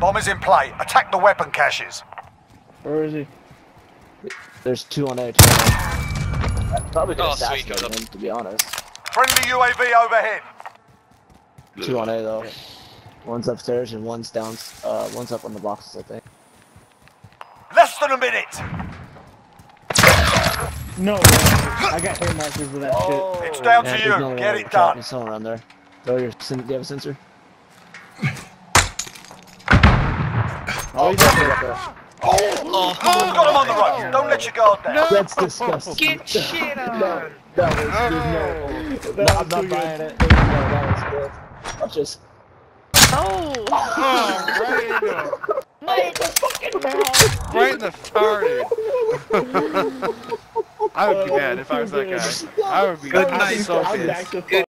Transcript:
Bomb is in play. Attack the weapon caches. Where is he? There's two on A. Probably could Oh, sweet, assassinate got him, to be honest. Friendly UAV overhead. Two on A though. One's upstairs and one's down. Uh, one's up on the boxes, I think. Less than a minute. No, man. I got hair markers with that Oh. It's down Yeah, to there's you. another Get one it trapped done. Somewhere around there. Throw your. Do you have a sensor? Oh, up there. Oh, Got him on the ropes. Don't let your guard down. That's disgusting. get shit on! no, that was there's no. That no, was I'm not buying good. it. No, that was good. I'll just. Oh! Oh, right in the, fucking mouth! right in the farted. I would be mad if I was that guy. I would be Good night. so